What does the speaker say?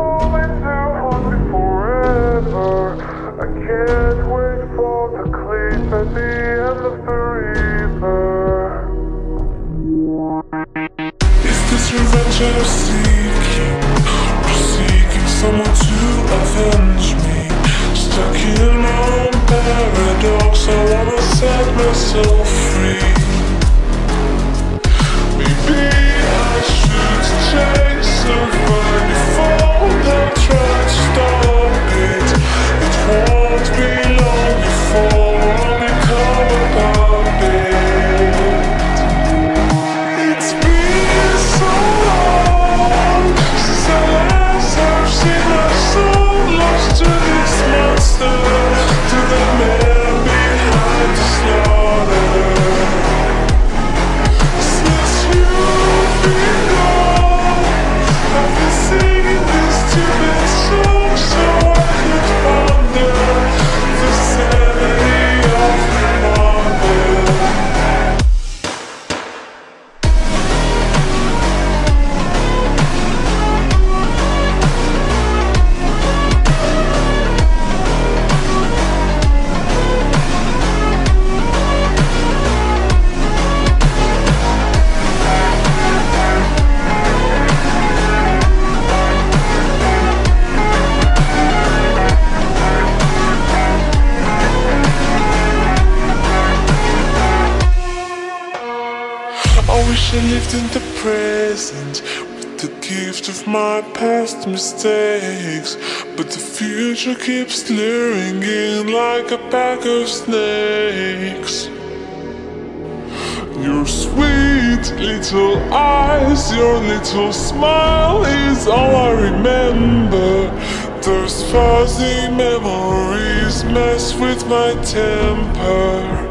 going out on me forever. I can't. wish I lived in the present with the gift of my past mistakes. But the future keeps luring in like a pack of snakes. Your sweet little eyes, your little smile is all I remember. Those fuzzy memories mess with my temper.